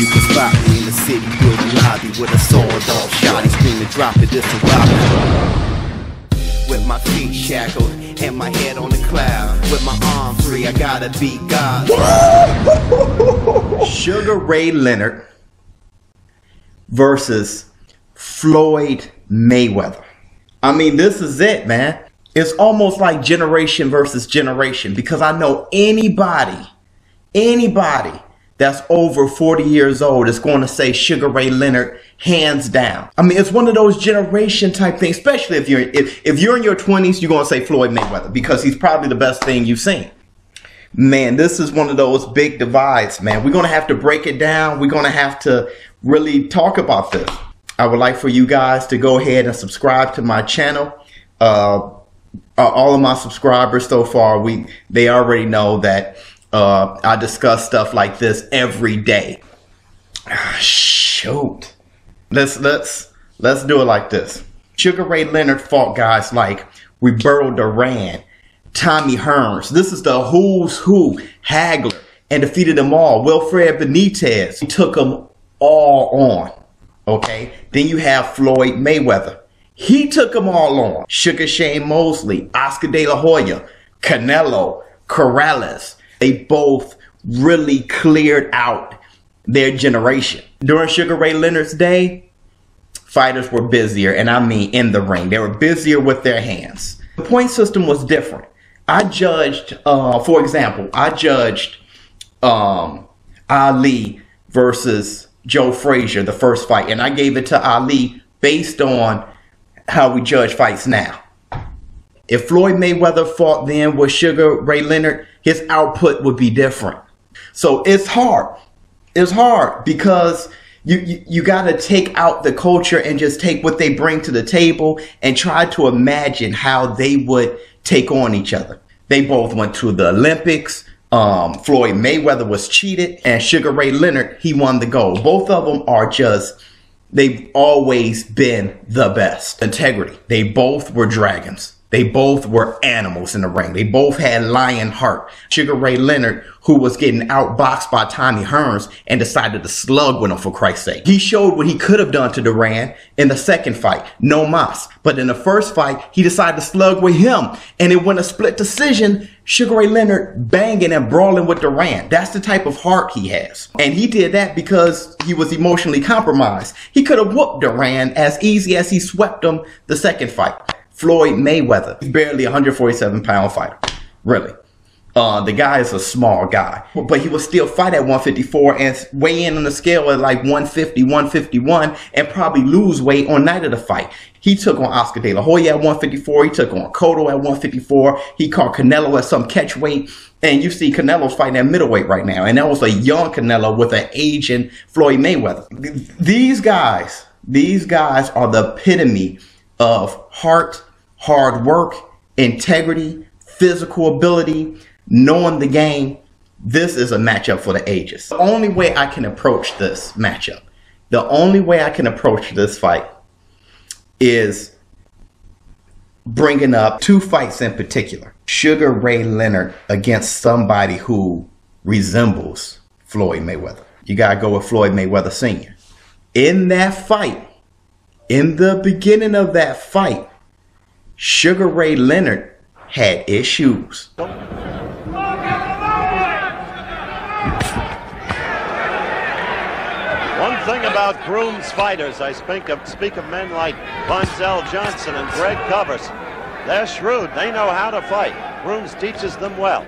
You can spot me in the city building lobby with a sword off shot. He's screaming, drop it, this a rock. With my feet shackled and my head on the cloud. With my arms free, I gotta be God. Sugar Ray Leonard versus Floyd Mayweather. I mean, this is it, man. It's almost like generation versus generation because I know anybody, anybody that's over 40 years old is going to say Sugar Ray Leonard hands down. I mean, it's one of those generation type things, especially if you're if, if you're in your 20s, you're going to say Floyd Mayweather because he's probably the best thing you've seen. Man, this is one of those big divides, man. We're going to have to break it down. We're going to have to really talk about this. I would like for you guys to go ahead and subscribe to my channel. Uh, all of my subscribers so far, we they already know that uh, I discuss stuff like this every day. Ah, shoot. Let's let's let's do it like this. Sugar Ray Leonard fought guys like Roberto Duran, Tommy Hearns. This is the who's who Hagler and defeated them all. Wilfred Benitez took them all on. Okay. Then you have Floyd Mayweather. He took them all on. Sugar Shane Mosley, Oscar De La Hoya, Canelo, Corrales, they both really cleared out their generation. During Sugar Ray Leonard's day, fighters were busier, and I mean in the ring. They were busier with their hands. The point system was different. I judged, uh, for example, I judged um, Ali versus Joe Frazier, the first fight, and I gave it to Ali based on how we judge fights now. If Floyd Mayweather fought then with Sugar Ray Leonard, his output would be different. So it's hard. It's hard because you, you, you got to take out the culture and just take what they bring to the table and try to imagine how they would take on each other. They both went to the Olympics. Um, Floyd Mayweather was cheated and Sugar Ray Leonard, he won the gold. Both of them are just, they've always been the best. Integrity. They both were dragons. They both were animals in the ring. They both had lion heart. Sugar Ray Leonard, who was getting outboxed by Tommy Hearns and decided to slug with him for Christ's sake. He showed what he could have done to Duran in the second fight, no mas. But in the first fight, he decided to slug with him and it went a split decision. Sugar Ray Leonard banging and brawling with Duran. That's the type of heart he has. And he did that because he was emotionally compromised. He could have whooped Duran as easy as he swept him the second fight. Floyd Mayweather. He's barely 147 pound fighter. Really. Uh, the guy is a small guy, but he will still fight at 154 and weigh in on the scale at like 150, 151 and probably lose weight on night of the fight. He took on Oscar De La Hoya at 154. He took on Cotto at 154. He caught Canelo at some catch weight. And you see Canelo's fighting at middleweight right now. And that was a young Canelo with an aging Floyd Mayweather. These guys, these guys are the epitome of heart hard work, integrity, physical ability, knowing the game, this is a matchup for the ages. The only way I can approach this matchup, the only way I can approach this fight is bringing up two fights in particular. Sugar Ray Leonard against somebody who resembles Floyd Mayweather. You got to go with Floyd Mayweather Sr. In that fight, in the beginning of that fight, Sugar Ray Leonard had issues. One thing about Groom's fighters, I speak of, speak of men like Bonzel Johnson and Greg Covers. They're shrewd. They know how to fight. Grooms teaches them well.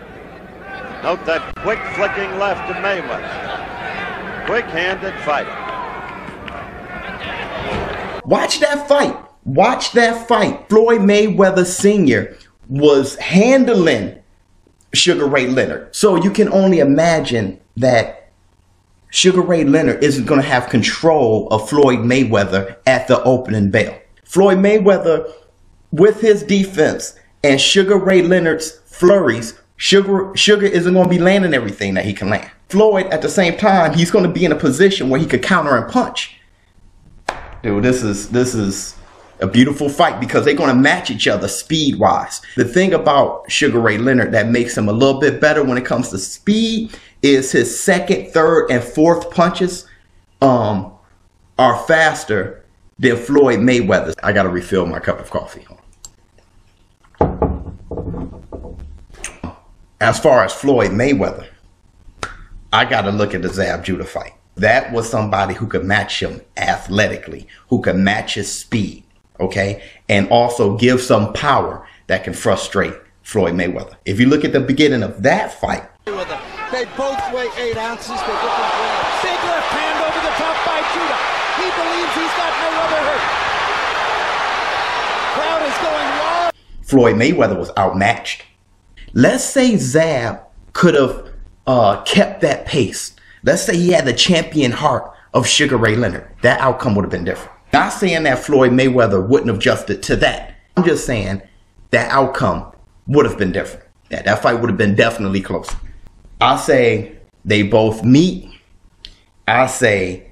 Note that quick flicking left to Mayweather. Quick-handed fighter. Watch that fight. Watch that fight. Floyd Mayweather Sr. was handling Sugar Ray Leonard. So you can only imagine that Sugar Ray Leonard isn't going to have control of Floyd Mayweather at the opening bell. Floyd Mayweather, with his defense and Sugar Ray Leonard's flurries, Sugar, Sugar isn't going to be landing everything that he can land. Floyd, at the same time, he's going to be in a position where he could counter and punch. Dude, this is, this is, a beautiful fight because they're going to match each other speed wise. The thing about Sugar Ray Leonard that makes him a little bit better when it comes to speed is his second, third, and fourth punches um are faster than Floyd Mayweather. I gotta refill my cup of coffee. As far as Floyd Mayweather, I gotta look at the Zab Judah fight. That was somebody who could match him athletically, who could match his speed, okay, and also give some power that can frustrate Floyd Mayweather. If you look at the beginning of that fight, they both weigh eight ounces. They're different grades. Big left hand over the top by Judah. He believes he's got Mayweather hurt. Crowd is going wild. Floyd Mayweather was outmatched. Let's say Zab could have uh, kept that pace. Let's say he had the champion heart of Sugar Ray Leonard. That outcome would have been different. Not saying that Floyd Mayweather wouldn't have adjusted to that. I'm just saying that outcome would have been different. Yeah, that fight would have been definitely closer. I say they both meet. I say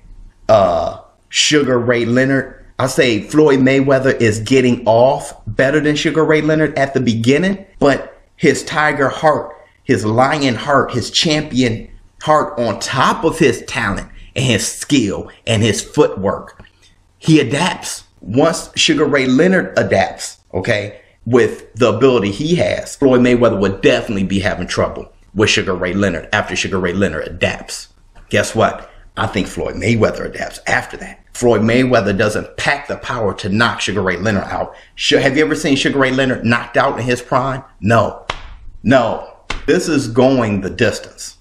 uh, Sugar Ray Leonard. I say Floyd Mayweather is getting off better than Sugar Ray Leonard at the beginning, but his tiger heart, his lion heart, his champion heart on top of his talent and his skill and his footwork, he adapts. Once Sugar Ray Leonard adapts, okay, with the ability he has, Floyd Mayweather would definitely be having trouble with Sugar Ray Leonard after Sugar Ray Leonard adapts. Guess what? I think Floyd Mayweather adapts after that. Floyd Mayweather doesn't pack the power to knock Sugar Ray Leonard out. Have you ever seen Sugar Ray Leonard knocked out in his prime? No. No. This is going the distance.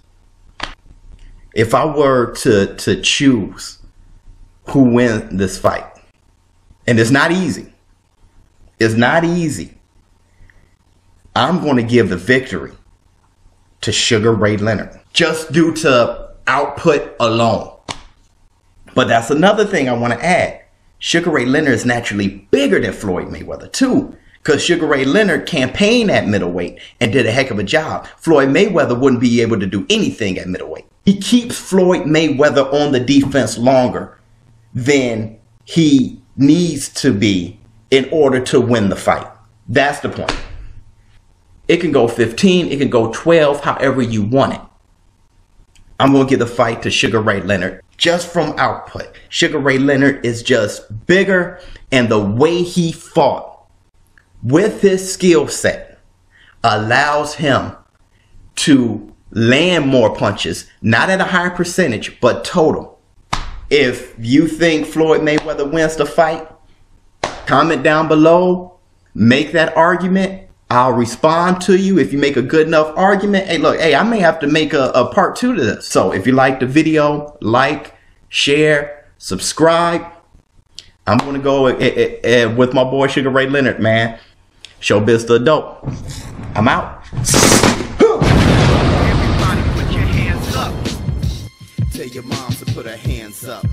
If I were to, to choose who wins this fight, and it's not easy, it's not easy. I'm going to give the victory to Sugar Ray Leonard just due to output alone. But that's another thing I want to add. Sugar Ray Leonard is naturally bigger than Floyd Mayweather too. Because Sugar Ray Leonard campaigned at middleweight and did a heck of a job. Floyd Mayweather wouldn't be able to do anything at middleweight. He keeps Floyd Mayweather on the defense longer than he needs to be in order to win the fight. That's the point. It can go 15, it can go 12, however you want it. I'm going to give the fight to Sugar Ray Leonard just from output. Sugar Ray Leonard is just bigger, and the way he fought with his skill set allows him to land more punches, not at a higher percentage, but total. If you think Floyd Mayweather wins the fight, comment down below, make that argument, I'll respond to you if you make a good enough argument. Hey, look, hey, I may have to make a, a part two to this. So if you like the video, like, share, subscribe. I'm going to go uh, uh, with my boy Sugar Ray Leonard, man. ShowBizz the adult. I'm out. Everybody put your hands up. Tell your mom to put her hands up.